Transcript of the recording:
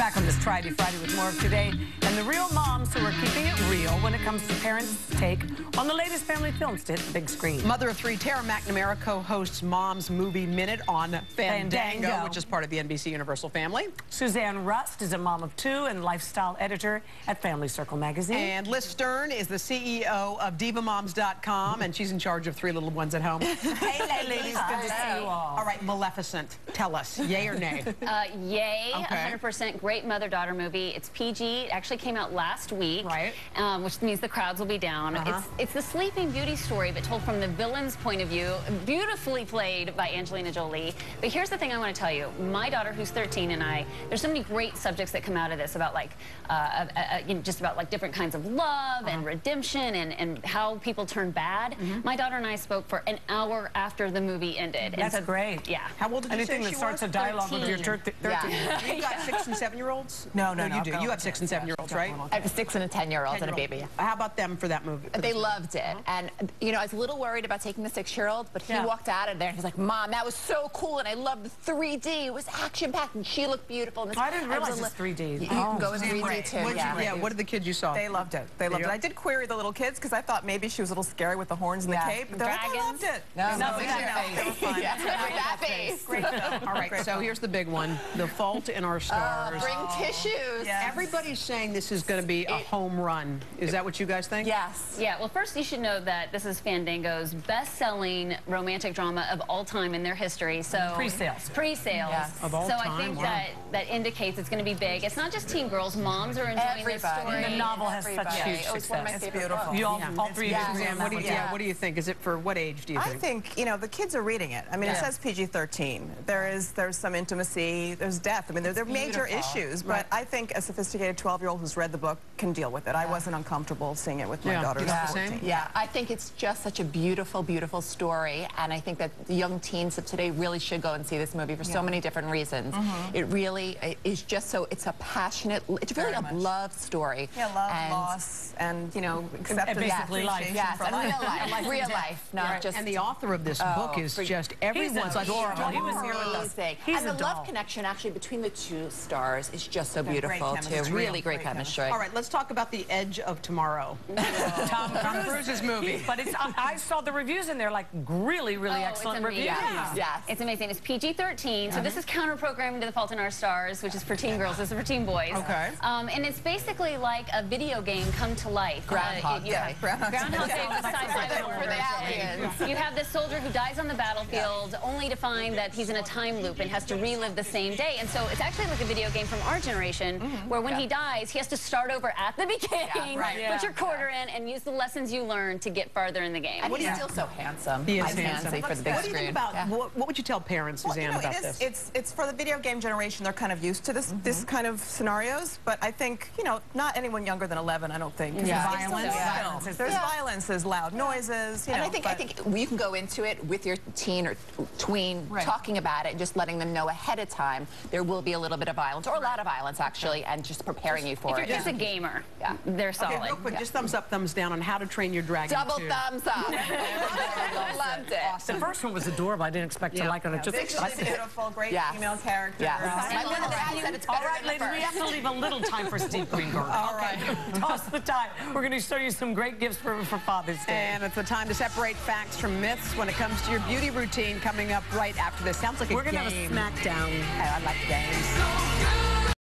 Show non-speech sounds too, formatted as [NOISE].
back on this Friday Friday with more of today and the real moms who are keeping when it comes to parents' take on the latest family films to hit the big screen. Mother of three, Tara McNamara co-hosts Mom's Movie Minute on Fandango, Fandango. which is part of the NBC Universal family. Suzanne Rust is a mom of two and lifestyle editor at Family Circle magazine. And Liz Stern is the CEO of DivaMoms.com, and she's in charge of three little ones at home. [LAUGHS] hey, ladies, good to see you all. All right, Maleficent, tell us, yay or nay? [LAUGHS] Uh, yay, 100% great mother-daughter movie. It's PG. It actually came out last week, Right. um, which means the crowds will be down. Uh-huh. It's, it's the Sleeping Beauty story, but told from the villain's point of view, beautifully played by Angelina Jolie. But here's the thing I want to tell you. My daughter, who's 13, and I, there's so many great subjects that come out of this about like, uh, uh, uh, you know, just about like different kinds of love and redemption and, and how people turn bad. My daughter and I spoke for an hour after the movie ended. And That's so- great. Yeah. How old did you Anything say that she starts was? a dialogue with your 13. tur- 13. You've got six and seven-year-olds? No, no, You no, do. You have on. six and seven-year-olds, right? I have a six and a 10 year old and a 10-year-old. Baby. How about them for that movie? They loved it. And, you know, I was a little worried about taking the six year old, but he Yeah. walked out of there and he's like, Mom, that was so cool. And I loved the 3D. It was action packed and she looked beautiful. And this- I didn't was realize a it's li- 3D. You can go in 3D way. too. What'd you yeah. Yeah, what did the kids you saw? They loved it. They loved you it. I did query the little kids because I thought maybe she was a little scary with the horns and Yeah. the cape. But they're like, I loved it. No, No, no, we we got got that. They were fun. Yeah, with that face. Great film. [LAUGHS] All right, so here's the big one, The Fault in Our Uh, Stars. bring tissues. Yeah. Everybody's saying this is going to be a home run. Is that what you guys think? Yes. Yeah, well, first you should know that this is Fandango's best-selling romantic drama of all time in their history. So Pre-sales. Pre-sales. Yes. Of all so time, I think wow. that that indicates it's going to be big. It's not just teen girls. Moms are enjoying this Everybody. story. The novel has such Everybody. huge Oh, it's one of my success. It's favorite beautiful. books. You all, Yeah. all three Yeah. of you agree what do you, yeah. what do you think? Is it for what age do you think? I think? think you know the kids are reading it. I mean, Yeah. it says PG-13. There is there's some intimacy. There's death. I mean, there, there are major issues. But I think a sophisticated 12-year-old who's read the book can deal with it. I wasn't uncomfortable seeing it with my Yeah. daughter. You who's got the 14. same? Yeah, I think it's just such a beautiful, beautiful story, and I think that the young teens of today really should go and see this movie for so many different reasons. Mm-hmm. It really is just so, it's a passionate, it's really Very a much. love story. Yeah, love, and loss, and you know, acceptance, basically life. appreciation Yes, for and life. real life, real life, not Right. just... and the author of this book Oh, is just everyone's like, adorable. He was here with us. Amazing. He's and the doll. love connection actually between the two stars is just so beautiful chemistry. too. Really Real great great chemistry. All right, let's talk about the Edge of Tomorrow. [LAUGHS] Tom Tom Cruise's movie. But it's, I, I saw the reviews and they're like really, really Oh, excellent reviews. Yes, yes. It's amazing. It's PG-13, so this is counter-programming to The Fault in Our Stars, which is for teen girls. This is for teen boys. Okay. Um, and it's basically like a video game come to life. Groundhog Uh, you Day. have- Groundhog Day. Groundhog Day with the sci-fi For the aliens. You have this soldier who dies on the battlefield only to find that he's in a time loop and has to relive the same day. And so it's actually like a video game from our generation where when he dies, he has to start over at the beginning, right. Put your quarter in, and use the lessons you learned to get farther in the game. And he's still so handsome. He is I'm handsome. Nancy for the big what do you think about, Yeah. what, what would you tell parents, Well, Suzanne, you know, about it is, this? It's it's for the video game generation. They're kind of used to this mm-hmm. this kind of scenarios. But I think you know, not anyone younger than 11. I don't think. 'cause Yeah. it's Violence. a Yeah. film. Violence. There's Yeah. violence. There's loud noises. You and know, I think I think you can go into it with your teen or tween Right. talking about it and just letting them know ahead of time there will be a little bit of violence or a lot of violence actually and just preparing you for if for you're it. just a gamer, Yeah. they're solid. Okay, real quick, just thumbs up, thumbs down on How to Train Your Dragon Double 2. thumbs up. [LAUGHS] Loved it. The first one was adorable. I didn't expect to like it. It just- Visually beautiful, great Yes. female character. Yes. And My the little last dad thing- said it's All better right, than the ladies, we have to leave a little time for Steve Greenberg. [LAUGHS] All right. [LAUGHS] Toss the time. We're going to show you some great gifts for, for Father's Day. And it's the time to separate facts from myths when it comes to your beauty routine coming up right after this. Sounds like a We're going to game. have a smackdown. Oh, I like games.